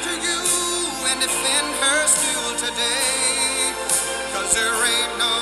to you and defend her still today. Cause there ain't no